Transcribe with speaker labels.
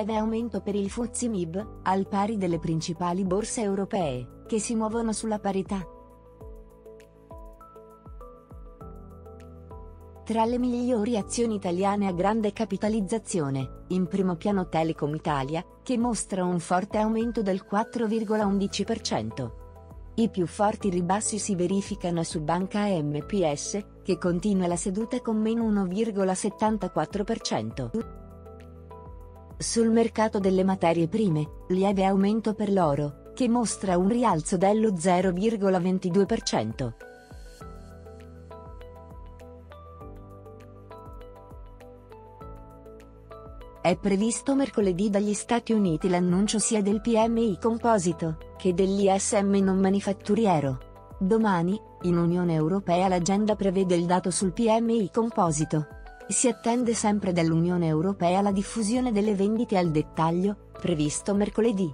Speaker 1: lieve aumento per il FTSE MIB, al pari delle principali borse europee, che si muovono sulla parità. Tra le migliori azioni italiane a grande capitalizzazione, in primo piano Telecom Italia, che mostra un forte aumento del 4,11%. I più forti ribassi si verificano su Banca MPS, che continua la seduta con meno 1,74%. Sul mercato delle materie prime, lieve aumento per l'oro, che mostra un rialzo dello 0,22%. È previsto mercoledì dagli Stati Uniti l'annuncio sia del PMI composito, che dell'ISM non manifatturiero. Domani, in Unione Europea l'agenda prevede il dato sul PMI composito. Si attende sempre dall'Unione Europea la diffusione delle vendite al dettaglio, previsto mercoledì.